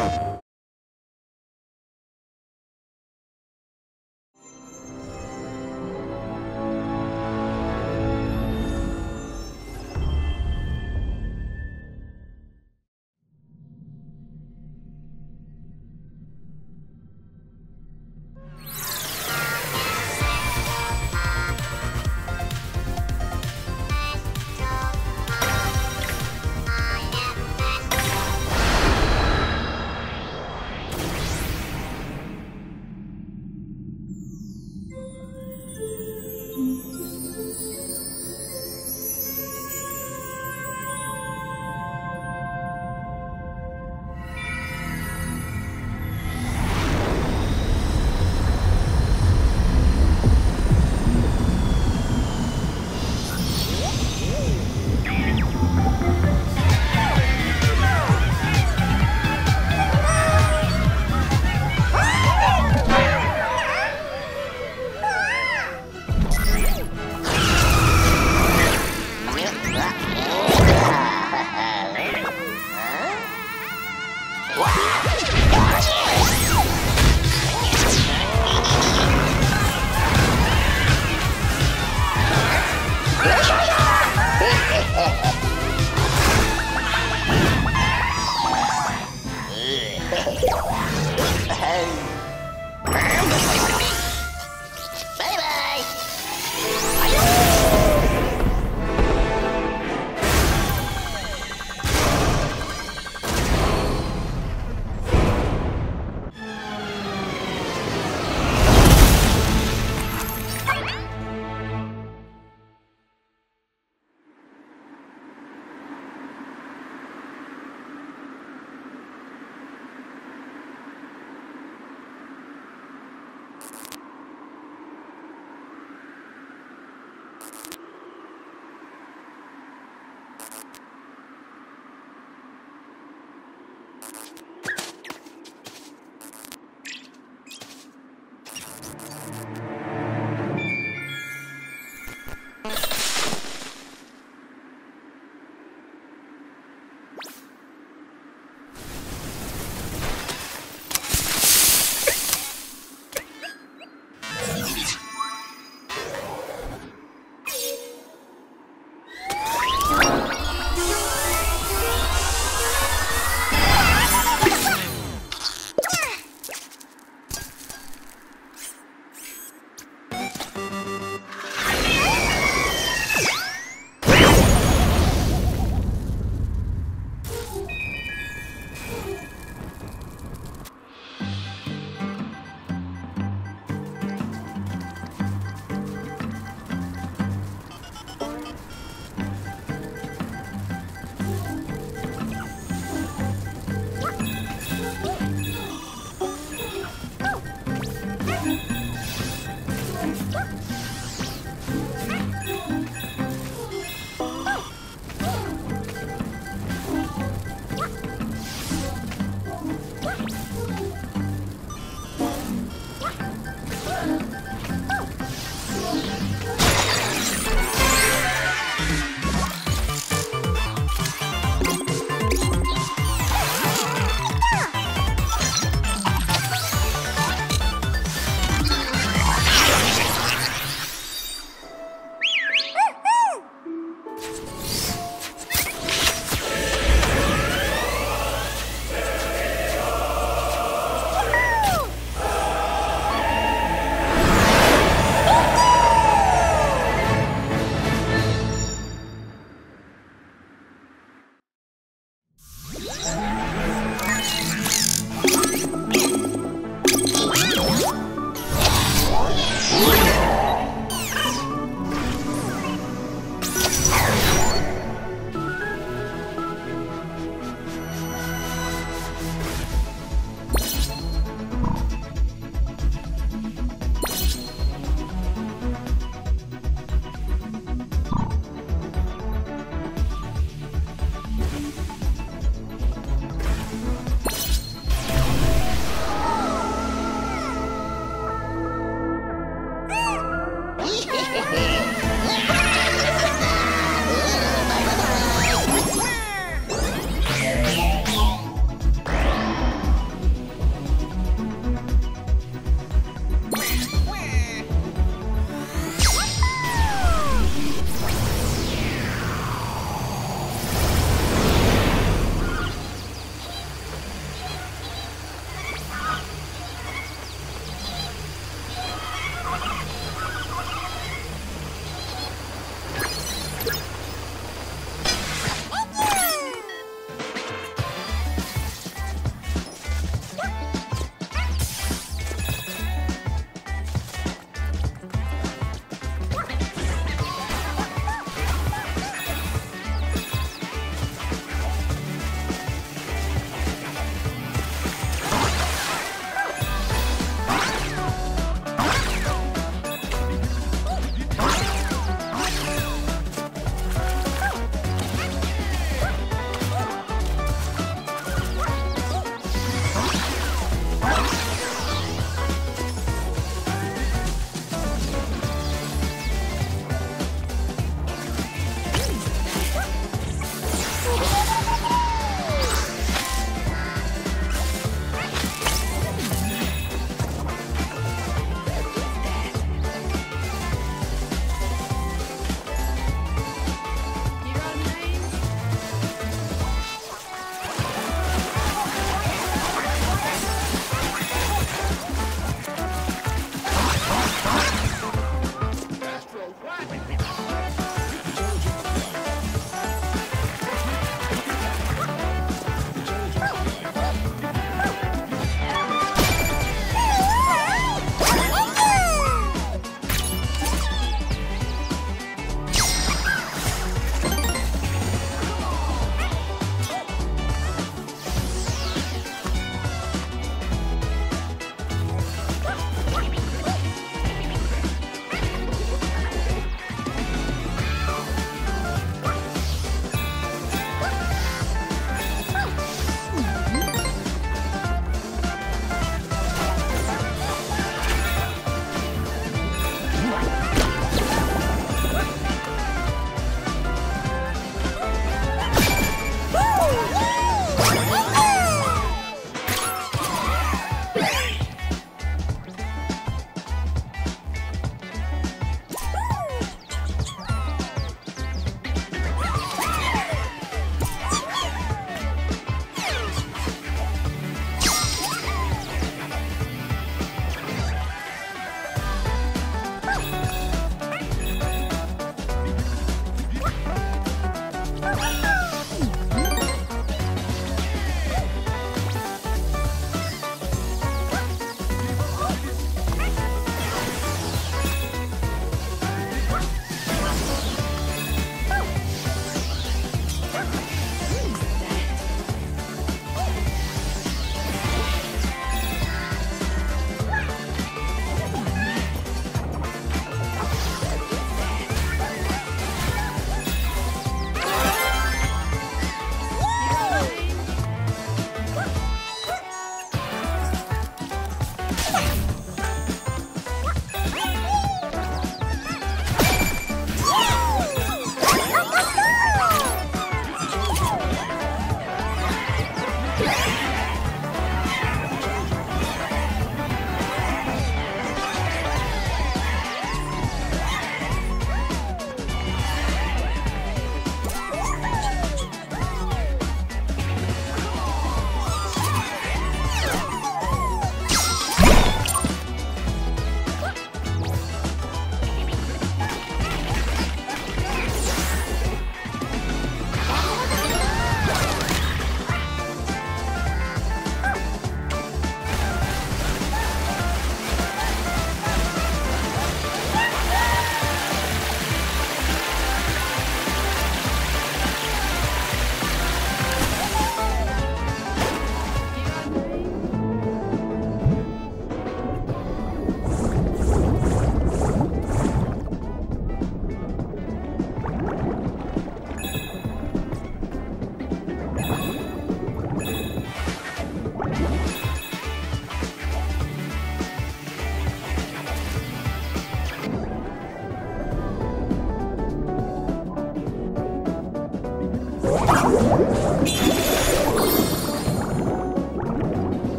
バ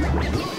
Let's go.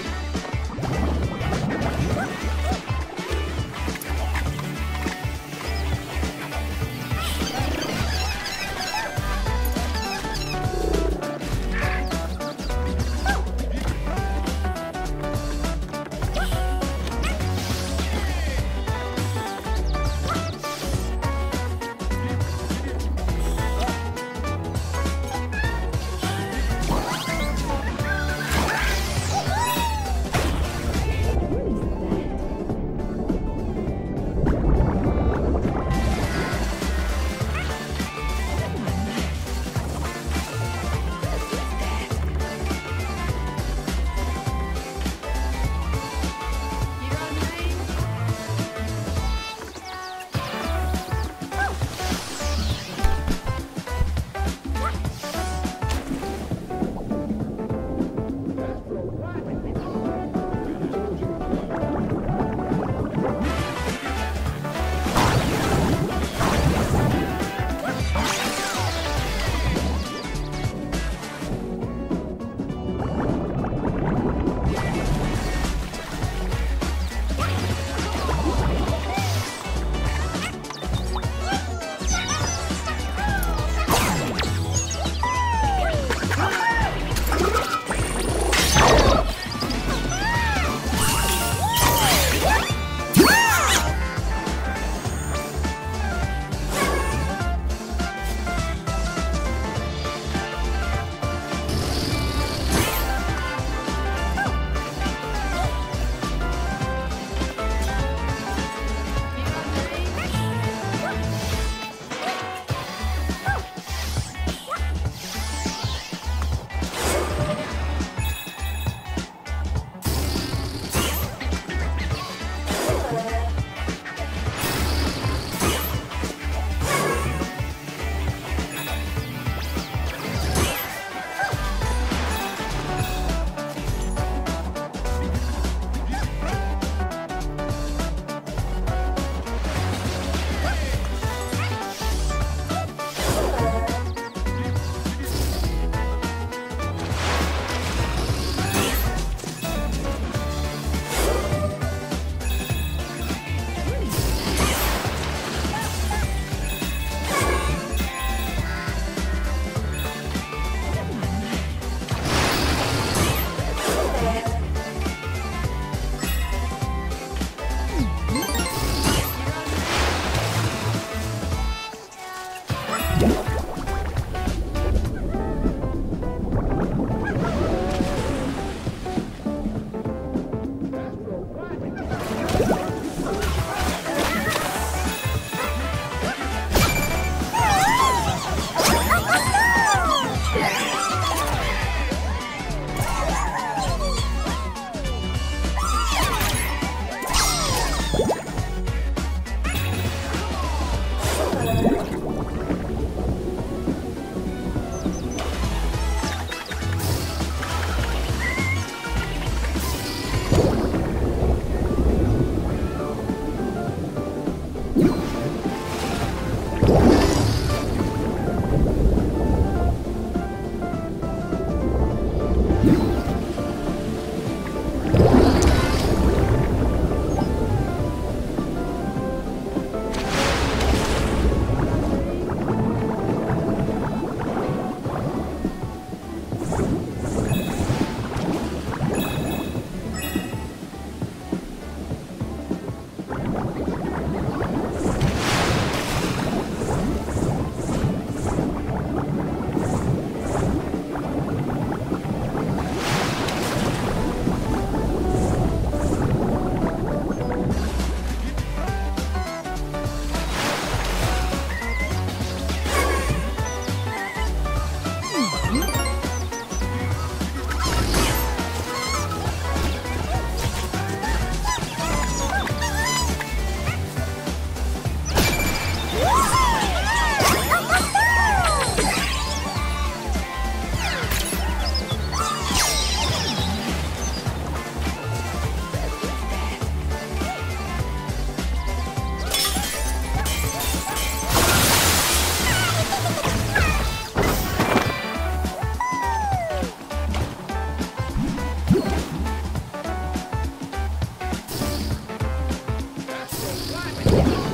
Yeah.